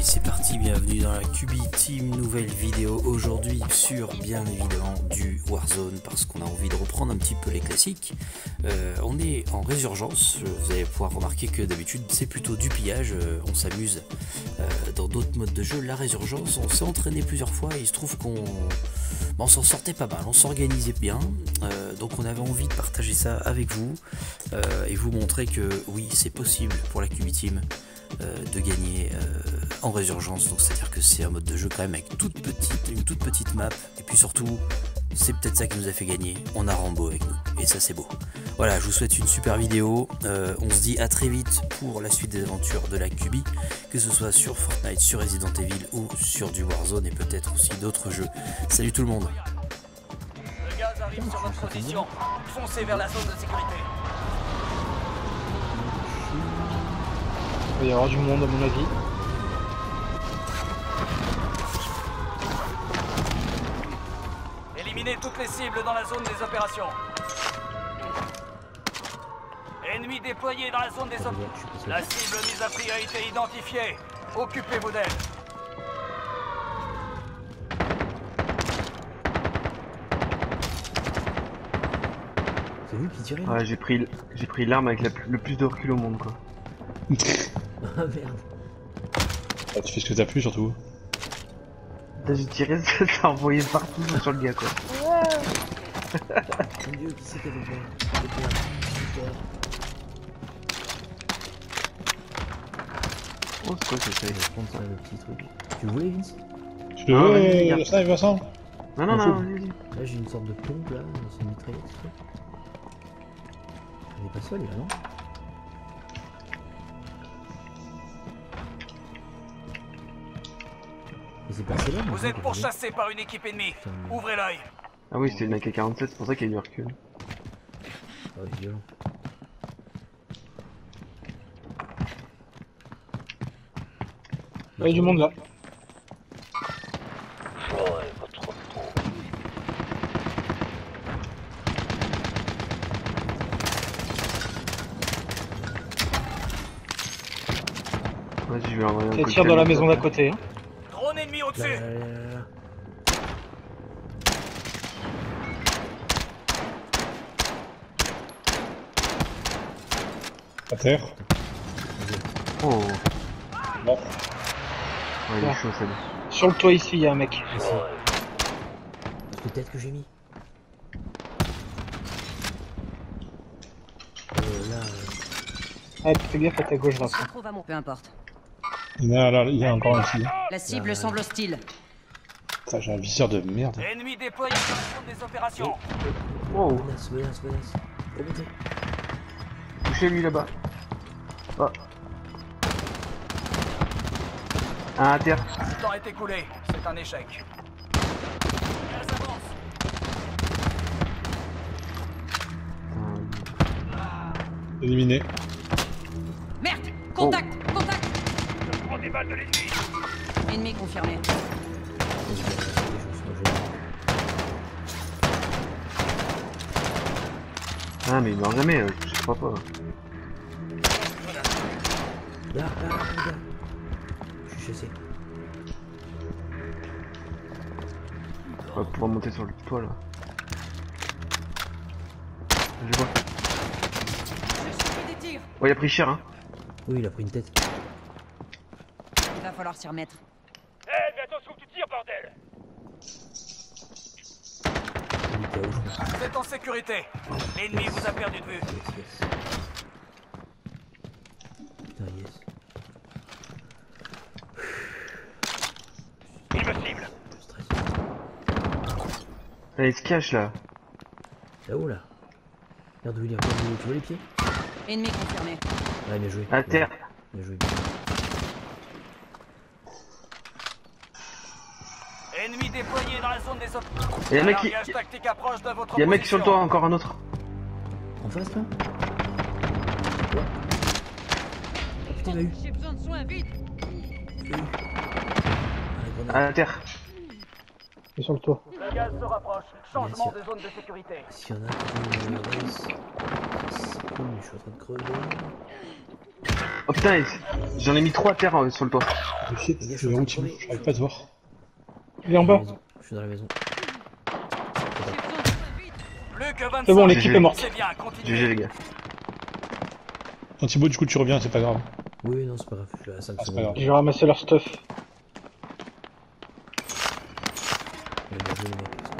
C'est parti, bienvenue dans la Cubi Team, nouvelle vidéo aujourd'hui sur bien évidemment du Warzone parce qu'on a envie de reprendre un petit peu les classiques. Euh, on est en résurgence, vous allez pouvoir remarquer que d'habitude c'est plutôt du pillage, euh, on s'amuse euh, dans d'autres modes de jeu. La résurgence, on s'est entraîné plusieurs fois et il se trouve qu'on s'en sortait pas mal, on s'organisait bien, donc on avait envie de partager ça avec vous et vous montrer que oui c'est possible pour la Cubi Team. De gagner en résurgence. Donc c'est-à-dire que c'est un mode de jeu quand même avec toute petite, une toute petite map. Et puis surtout, c'est peut-être ça qui nous a fait gagner. On a Rambo avec nous. Et ça c'est beau. Voilà, je vous souhaite une super vidéo. Euh, on se dit à très vite pour la suite des aventures de la QB. Que ce soit sur Fortnite, sur Resident Evil ou sur du Warzone et peut-être aussi d'autres jeux. Salut tout le monde. Il va y avoir du monde à mon avis. Éliminez toutes les cibles dans la zone des opérations. Ennemis déployés dans la zone des opérations. La cible mise à prix a été identifiée. Occupez-vous d'elle. C'est lui qui tirait Ouais, j'ai pris, j'ai pris l'arme avec la le plus de recul au monde, quoi. Ah merde. Ah, tu fais ce que t'as pu surtout. Là, j'ai tiré, ça s'est envoyé partout sur le gars, quoi. Mon dieu, qui c'est avait. Oh, c'est quoi, c'est ça vais prendre ça, le petit truc. Tu voulais, Vince? Tu le Ah, veux, euh, Vincent Non, non, non, vas-y. Là, j'ai une sorte de pompe, là. C'est une mitraillette. Il est pas seul, là, non? Passé là, mais Vous êtes pourchassé par une équipe ennemie. Putain, Ouvrez l'œil. Ah oui, c'était une AK-47, c'est pour ça qu'il y a du recul. Ah violent. Il y a du monde là. Vas-y, je vais envoyer un de tire dans la maison d'à côté. Hein. Ennemi au-dessus. À terre. Oh, Bon. ouais, il est chaud, celle Sur le toit ici, il y a un mec. Ici. Peut-être que j'ai mis. Euh, là, euh, Ah, fais gaffe à ta gauche, Vincent. Peu importe. Il y a là, il y a encore un ici. La cible semble hostile. Putain, j'ai un viseur de merde. Ennemis déployés dans la zone des opérations. Oh, menace, menace, menace. Touchez lui là-bas. Oh. Un à terre. Le temps est écoulé. C'est un échec. Éliminé. Merde Contact prends des balles de l'ennemi. Ennemi confirmé. Ah, mais il meurt jamais, euh, je crois pas. Là, là, là, là. Je suis chassé. On va pouvoir monter sur le toit là. Je vois. Oh, il a pris cher, hein. Oui, il a pris une tête. Il va falloir s'y remettre. Eh, mais attention que tu tires, bordel. Vous êtes en sécurité. L'ennemi vous a perdu de vue. Yes, yes. Putain, yes. Il me cible. Il se cache là. Là-haut, là. Regarde où il est. Regarde où il est. Tu vois les pieds? Ennemi confirmé. Ouais, bien joué. À terre. Bien joué. Ennemis déployés dans la zone des opérations. Et y a un mec qui. largage tactique approche de votre Y a un mec sur le toit, encore un autre. En face, là putain, il m'a eu. J'ai besoin de soins, vite. Ah, la. À terre. Il est sur le toit. Le gaz se rapproche. Changement de zone de sécurité. S'il y en a qui me c'est cool, mais je suis en train de crever. Oh putain, j'en ai mis trois à terre euh, sur le toit. Oh shit, je suis J'arrive pas à te voir. Il est en Je bas. Suis dans la maison. Plus que 25. C'est bon, l'équipe est morte. GG les gars. Non, Thibaut, du coup, tu reviens, c'est pas grave. Oui, non, c'est pas grave. Je suis à 5 Ah, secondes. J'ai ramassé leur stuff.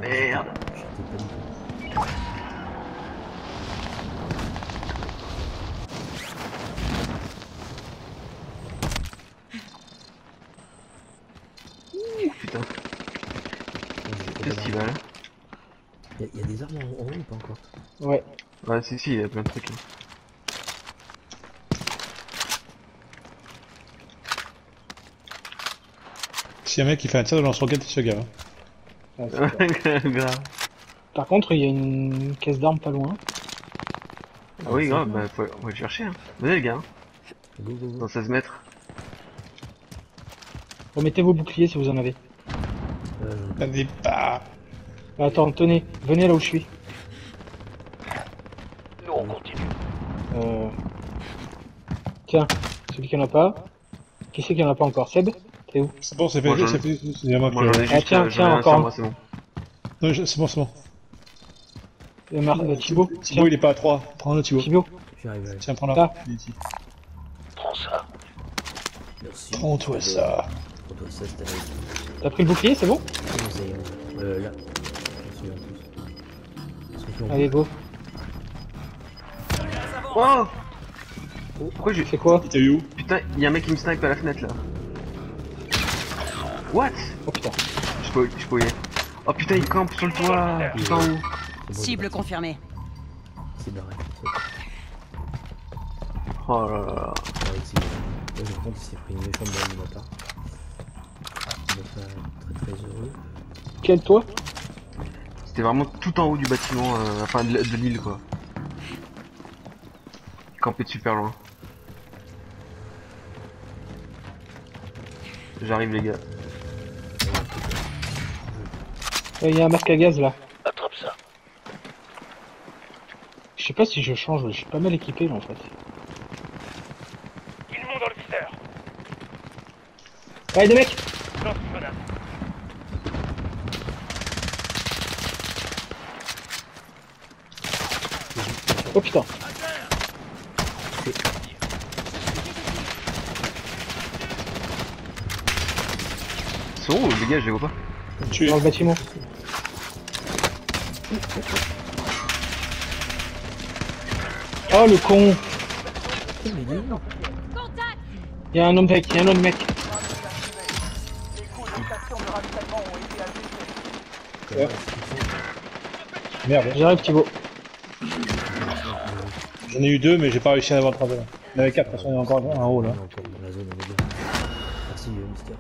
Merde. J'étais pas du tout. Putain, festival. d'armes. Y a- des armes en en haut ou pas encore Ouais. Ouais, si, si, il y a plein de trucs. là. Si un mec qui fait un tir de lance-roquette, il se gave. hein. Ouais, c'est ça. grave. Par contre, il y a une caisse d'armes pas loin. Ah oui, grave, bah faut, on va le chercher. Hein. Venez les gars, hein. Go, go, go. dans 16 mètres. Remettez vos boucliers si vous en avez. Euh, es pas. Attends, tenez, venez là où je suis. Nous, on continue. Euh... Tiens, celui qui en a pas. Qui c'est qui en a pas encore? Seb? T'es où? C'est bon, c'est fait, c'est fait. C'est bien moi Moi j'en ai juste, tiens, euh, tiens, encore c'est bon. Non, je- c'est bon, c'est bon. Euh, Mar- euh, Thibaut Thibaut, Tiens, il est pas à 3. Prends-le, Thibaut. Thibaut J'arrive. Tiens. Ah. Ici. Prends ça. Merci. Prends-toi ça. Prends-toi ça, c'est ta T'as pris le bouclier, c'est bon ça y est Euh, là. Souviens plus. En- Allez, go. Oh Pourquoi j'ai... C'est quoi Il t'a eu où Putain, il y a un mec qui me snipe à la fenêtre là. What Oh putain. Je peux, je peux y aller. Oh putain, il campe sur le toit, en haut. Bon, il Cible confirmée. C'est barré. Oh là là là. C'est- Là, je compte, il s'est pris une méchante balle de ma part. Pas très très heureux. Quel toit C'était vraiment tout en haut du bâtiment, euh, enfin de, de l'île quoi. Il campait de super loin. J'arrive les gars. Euh, Il y a un masque à gaz là. Attrape ça. Je sais pas si je change, je suis pas mal équipé là en fait. Ils montent dans le viseur. Ah, il y a des mecs Oh putain. Ils sont où les gars, je les vois pas. Tu Dans le bâtiment. Oh le con il est où Il y a un autre mec, il y a un autre mec. Ajustés. Merde, J'arrive Thibaut. j'en ai eu deux, mais j'ai pas réussi à en avoir troisième. Il y en avait quatre, de toute façon, il y en a encore un en haut là. On est encore dans la zone, on est bien. Merci, euh, Mister.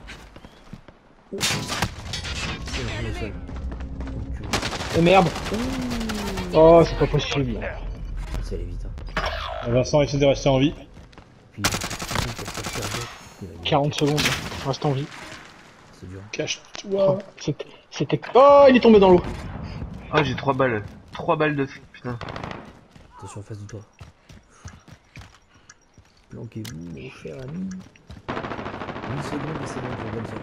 Oh. Merde Oh c'est pas possible. c'est allé vite. Hein. Vincent essaie de rester en vie. Puis, de toute façon, pour sortir avec, il va y- 40 secondes. Reste en vie. C'est dur. Cache-toi. C'était... C'était... Oh il est tombé dans l'eau. Ah j'ai trois balles. Trois balles de... Putain. Attention en face de toi. Planquez-vous, mon cher ami. Une seconde et c'est bon pour bonne zone.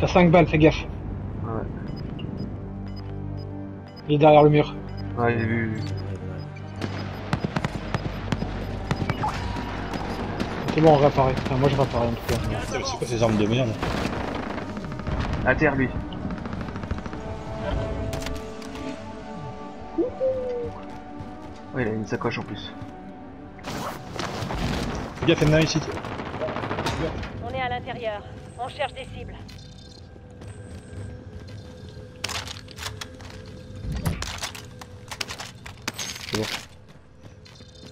T'as 5 balles, fais gaffe. Ouais. Il est derrière le mur. Ouais, j'ai vu. C'est bon, on réapparaît. Enfin, moi je réapparais en tout cas. C'est quoi ces armes de merde À terre lui. Ouais, il a une sacoche en plus. Fais gaffe, il y en a un ici. On est à l'intérieur. On cherche des cibles.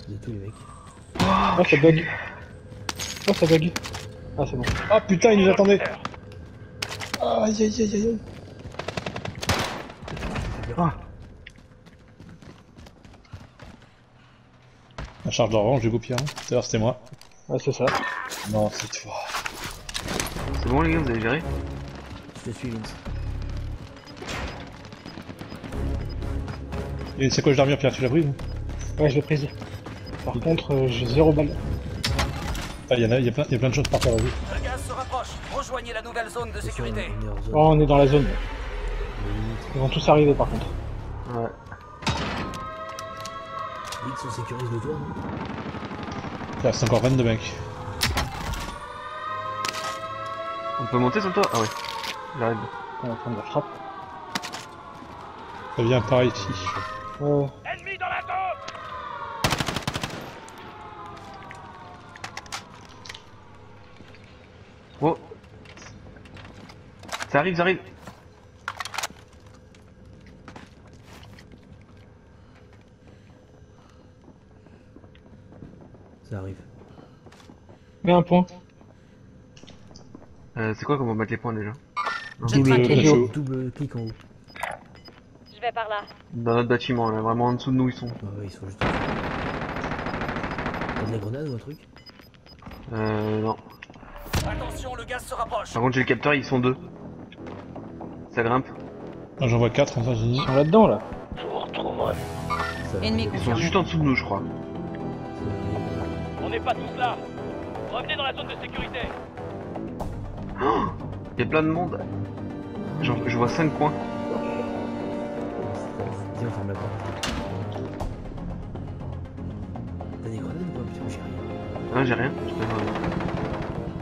De tous les mecs. Oh ça bug. Oh ça bug. Ah c'est bon. Ah putain, il nous attendait. Aïe aïe aïe aïe aïe. Ah, La charge d'orange du coup Pierre. Tout à l'heure c'était moi. Ouais c'est ça. Non, c'est toi. c'est bon les gars, vous avez géré Je suis, Vince. Il y a une sacoche d'armure, Pierre, tu l'as prise Ouais, je l'ai prise. Par contre, euh, j'ai zéro balle. Ah, il y en a, il y a plein, il y a plein de choses par terre, vas-y. Le gaz se rapproche. Rejoignez la nouvelle zone de sécurité. Est. Oh, on est dans la zone. Est. Ils vont tous arriver par contre. Ouais. Vince, on sécurise le toit, non Il reste encore 22 mecs. On peut monter sur toi Ah ouais. J'arrive. On va prendre la frappe. Ça vient par ici. Ouais. Ça arrive, ça arrive Ça arrive. Mets un point. euh, C'est quoi qu'on va mettre les points déjà Double, clic en haut. Je vais par là. Dans notre bâtiment, là, vraiment en dessous de nous ils sont. Ah ouais, ils sont juste en dessous. T'as de la grenade ou un truc Euh, non. Attention, le gaz se rapproche. Par contre j'ai le capteur, ils sont deux. Ça grimpe. J'en vois 4 en face, Ils sont là-dedans là. Ça va. Ennemi Ils sont juste en dessous de nous je crois. On n'est pas tous là. Revenez dans la zone de sécurité. Il y a plein de monde. J'en- je vois 5 coins. Viens, on ferme la porte. T'as des grenades ou pas Putain, j'ai rien. Ah j'ai rien.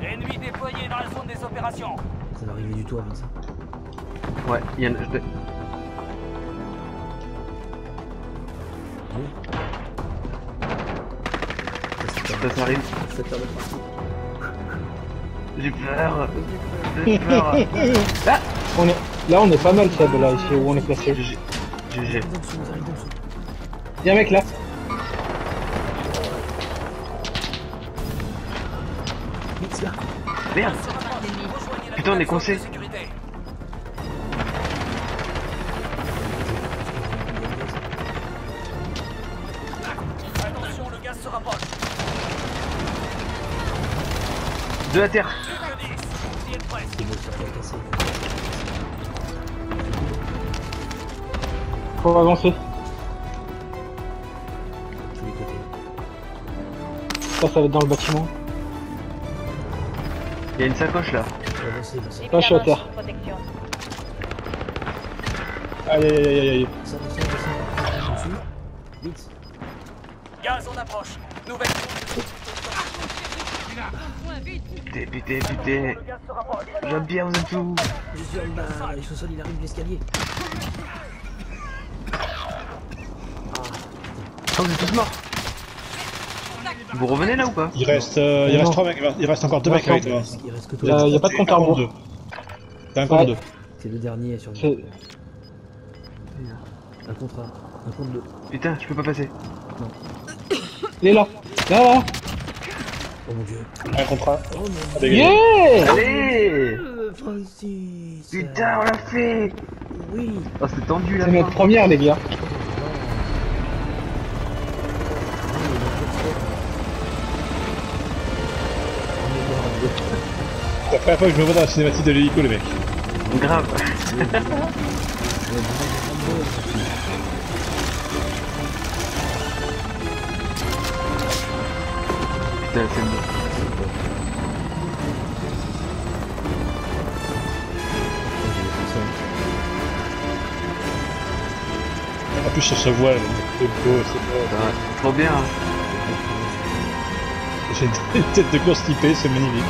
Je Ennemi déployé dans la zone des opérations. Ça va arriver du toit, Vince. Ouais, il y en a. je Ça, ça arrive. J'ai peur. J'ai peur. ah On est... Là on est pas mal Seb là ici où on est placé. GG. Un mec là. Merde. Putain, on est coincé. Ça peut casser. Faut avancer. Tous les côtés. Ça, ça va être dans le bâtiment. Il y a une sacoche là. Là, je suis à terre. sous protection. Aïe aïe aïe aïe aïe. Descends, descends, descends. En dessous. Vince. Gaz en approche. Nouvelle. Putain, putain, putain. Le. J'aime bien, vous êtes où Je suis en bas, les chaussons, il arrive l'escalier. Oh, vous êtes tous morts. Vous revenez là ou pas Il reste, euh, il Non. reste 3 mecs, il reste encore 2 mecs avec toi. Il reste que Il y a, toi. pas de compte à rebours. deux. T'as un Ouais. 2. C'est le dernier sur C'est- Un contre un. Un contre deux. Putain, je peux pas passer. Il est là. Là là. Oh mon dieu. Un contre 1. Oh mon Dégagé. Yeah Allez dieu. Francis. Putain, on l'a fait Oui. Oh, c'est tendu là. C'est notre première les gars. C'est la première fois que je me vois dans la cinématique de l'hélico, les mecs. Grave. Putain, c'est. En plus, ça se voit, c'est beau, c'est beau. Trop bien. hein. J'ai une tête de constipé, c'est magnifique.